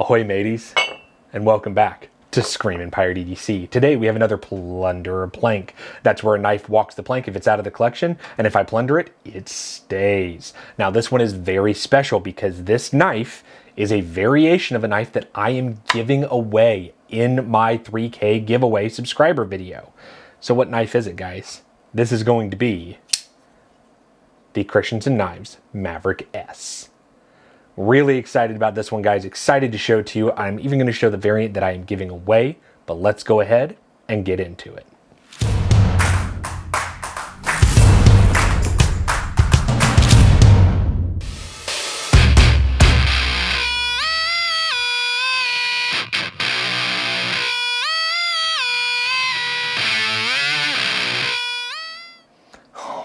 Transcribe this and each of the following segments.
Ahoy mateys, and welcome back to Screamin' Pirate EDC. Today we have another plunder plank. That's where a knife walks the plank if it's out of the collection, and if I plunder it, it stays. Now this one is very special because this knife is a variation of a knife that I am giving away in my 3K giveaway subscriber video. So what knife is it, guys? This is going to be the Christensen Knives Maverick S. Really excited about this one, guys. Excited to show to you. I'm even going to show the variant that I am giving away, but let's go ahead and get into it.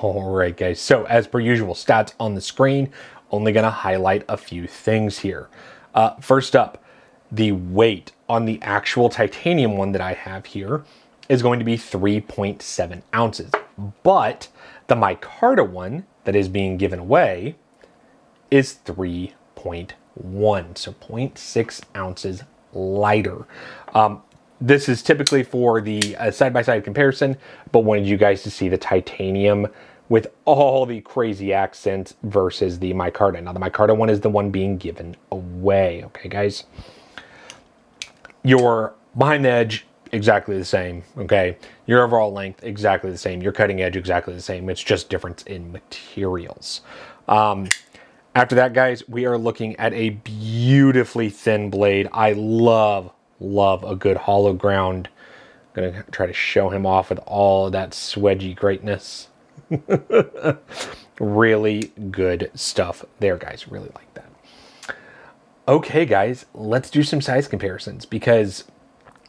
All right, guys. So as per usual, stats on the screen. Only going to highlight a few things here. Uh, first up, the weight on the actual titanium one that I have here is going to be 3.7 ounces. But the micarta one that is being given away is 3.1, so 0.6 ounces lighter. Um, this is typically for the side-by-side uh, -side comparison, but wanted you guys to see the titanium with all the crazy accents versus the micarta. Now the micarta one is the one being given away, okay guys? Your behind the edge, exactly the same, okay? Your overall length, exactly the same. Your cutting edge, exactly the same. It's just difference in materials. Um, after that, guys, we are looking at a beautifully thin blade. I love, love a good hollow ground. I'm gonna try to show him off with all that swedgy greatness. really good stuff there, guys. Really like that. Okay, guys, let's do some size comparisons because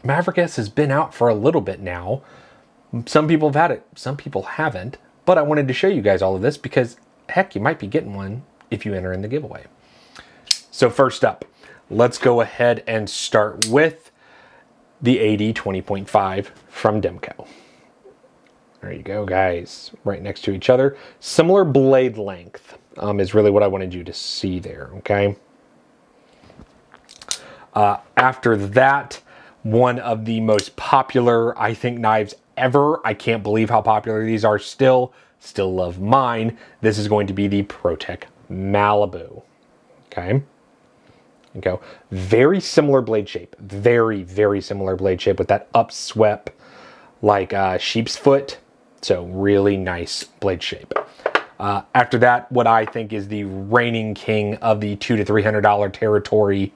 Maverick S has been out for a little bit now. Some people have had it, some people haven't. But I wanted to show you guys all of this because, heck, you might be getting one if you enter in the giveaway. So first up, let's go ahead and start with the AD 20.5 from Demko. There you go, guys, right next to each other. Similar blade length um, is really what I wanted you to see there, okay? Uh, after that, one of the most popular, I think, knives ever. I can't believe how popular these are still. Still love mine. This is going to be the ProTech Malibu, okay? go. Very similar blade shape. Very, very similar blade shape with that upswept like uh, sheep's foot so really nice blade shape. Uh, after that, what I think is the reigning king of the two to three hundred dollar territory.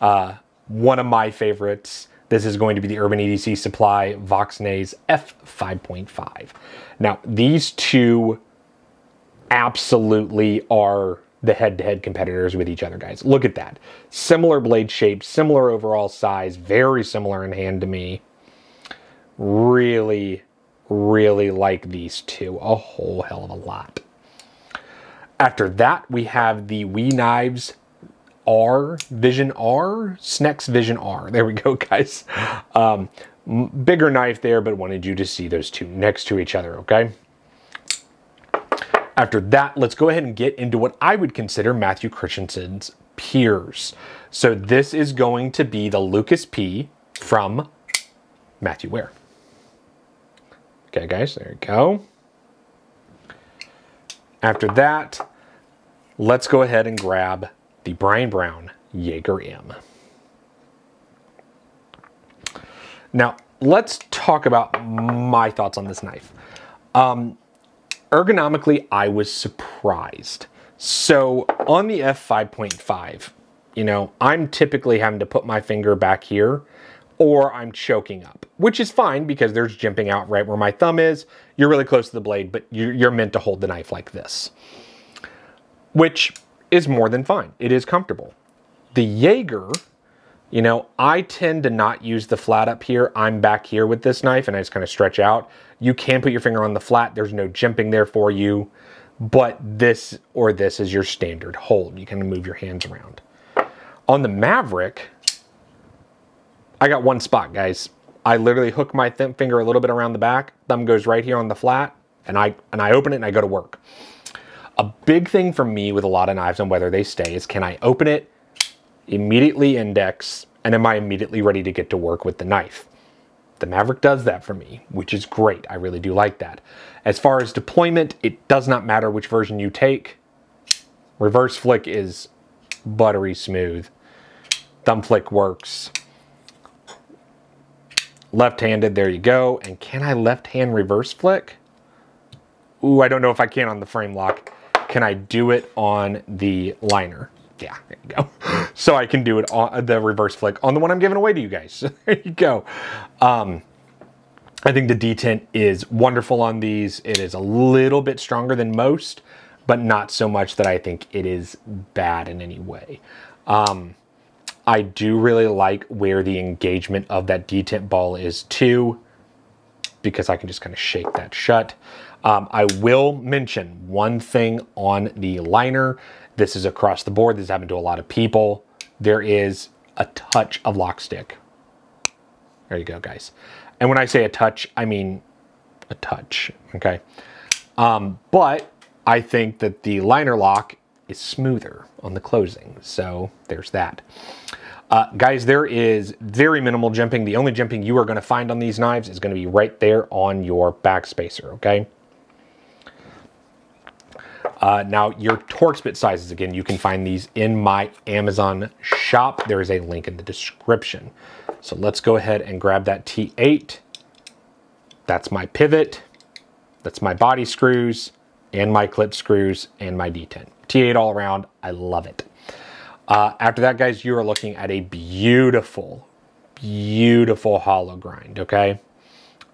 Uh, one of my favorites. This is going to be the Urban EDC Supply Voxnaes F5.5. Now, these two absolutely are the head-to-head -head competitors with each other, guys. Look at that. Similar blade shape, similar overall size, very similar in hand to me. Really, really like these two a whole hell of a lot. After that, we have the WE Knives R, Vision R, Snex Vision R. There we go, guys. Um, bigger knife there, but wanted you to see those two next to each other, okay? After that, let's go ahead and get into what I would consider Matthew Christensen's peers. So this is going to be the Lucas P from Matthew Ware. Okay, guys, there you go. After that, let's go ahead and grab the Brian Brown Jaeger M. Now, let's talk about my thoughts on this knife. Um, ergonomically, I was surprised. So on the f5.5, you know, I'm typically having to put my finger back here or I'm choking up, which is fine because there's jimping out right where my thumb is. You're really close to the blade, but you're meant to hold the knife like this, which is more than fine. It is comfortable. The Jaeger, you know, I tend to not use the flat up here. I'm back here with this knife and I just kind of stretch out. You can put your finger on the flat. There's no jimping there for you, but this or this is your standard hold. You can move your hands around. On the Maverick, I got one spot, guys. I literally hook my finger a little bit around the back, thumb goes right here on the flat, and I, and I open it and I go to work. A big thing for me with a lot of knives and whether they stay is can I open it immediately index, and am I immediately ready to get to work with the knife? The Maverick does that for me, which is great. I really do like that. As far as deployment, it does not matter which version you take. Reverse flick is buttery smooth. Thumb flick works. Left-handed, there you go. And can I left-hand reverse flick? Ooh, I don't know if I can on the frame lock. Can I do it on the liner? Yeah, there you go. So I can do it on the reverse flick on the one I'm giving away to you guys. there you go. Um, I think the detent is wonderful on these. It is a little bit stronger than most, but not so much that I think it is bad in any way. Um, I do really like where the engagement of that detent ball is too, because I can just kind of shake that shut. Um, I will mention one thing on the liner. This is across the board. This happened to a lot of people. There is a touch of lock stick. There you go, guys. And when I say a touch, I mean a touch, okay? Um, but I think that the liner lock is smoother on the closing. So there's that. Uh, guys, there is very minimal jimping. The only jimping you are going to find on these knives is going to be right there on your back spacer, okay? Uh, now, your Torx bit sizes, again, you can find these in my Amazon shop. There is a link in the description. So let's go ahead and grab that T8. That's my pivot. That's my body screws and my clip screws and my detent. T8 all around. I love it. Uh, after that, guys, you are looking at a beautiful, beautiful hollow grind, okay?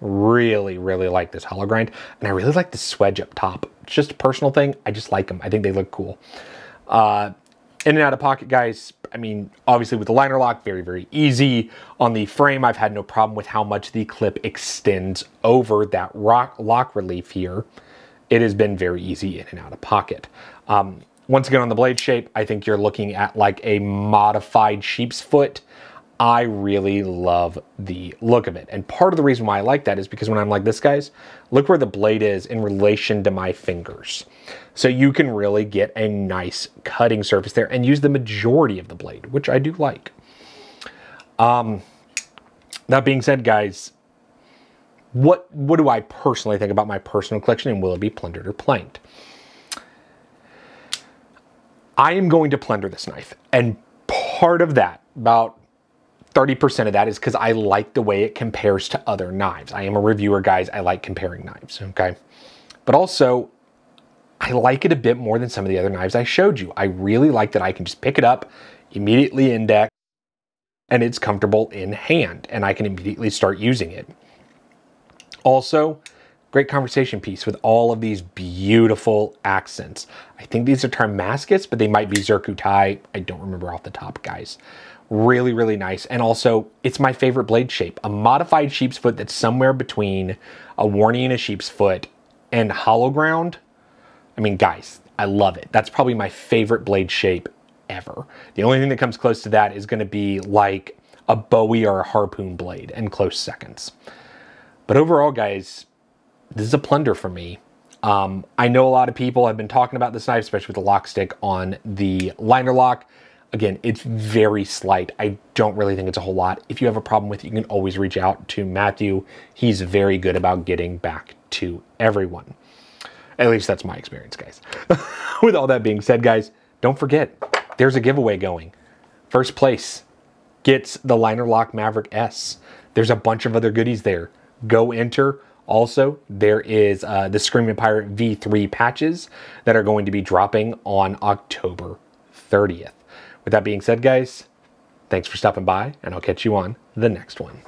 Really, really like this hollow grind. And I really like the swedge up top. It's just a personal thing. I just like them. I think they look cool. Uh, in and out of pocket, guys, I mean, obviously with the liner lock, very, very easy. On the frame, I've had no problem with how much the clip extends over that rock lock relief here. It has been very easy in and out of pocket. Um, once again, on the blade shape, I think you're looking at like a modified sheep's foot. I really love the look of it. And part of the reason why I like that is because when I'm like this, guys, look where the blade is in relation to my fingers. So you can really get a nice cutting surface there and use the majority of the blade, which I do like. Um, that being said, guys, what, what do I personally think about my personal collection and will it be plundered or planked? I am going to plunder this knife. And part of that, about 30% of that is because I like the way it compares to other knives. I am a reviewer, guys. I like comparing knives, okay? But also, I like it a bit more than some of the other knives I showed you. I really like that I can just pick it up, immediately index, and it's comfortable in hand, and I can immediately start using it. Also, Great conversation piece with all of these beautiful accents. I think these are Tarmascus, but they might be Zircuti. I don't remember off the top, guys. Really, really nice. And also, it's my favorite blade shape. A modified sheep's foot that's somewhere between a warning and a sheep's foot and hollow ground. I mean, guys, I love it. That's probably my favorite blade shape ever. The only thing that comes close to that is going to be like a Bowie or a harpoon blade in close seconds. But overall, guys, this is a plunder for me. Um, I know a lot of people have been talking about this knife, especially with the lock stick on the liner lock. Again, it's very slight. I don't really think it's a whole lot. If you have a problem with it, you can always reach out to Matthew. He's very good about getting back to everyone. At least that's my experience, guys. with all that being said, guys, don't forget, there's a giveaway going. First place gets the Liner Lock Maverick S. There's a bunch of other goodies there. Go enter also, there is uh, the Screaming Pirate V3 patches that are going to be dropping on October 30th. With that being said, guys, thanks for stopping by, and I'll catch you on the next one.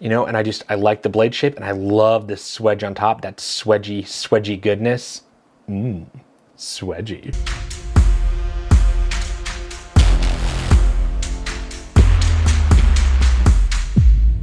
You know, and I just, I like the blade shape, and I love the swedge on top, that swedgy, swedgy goodness. Mmm. Swedgy.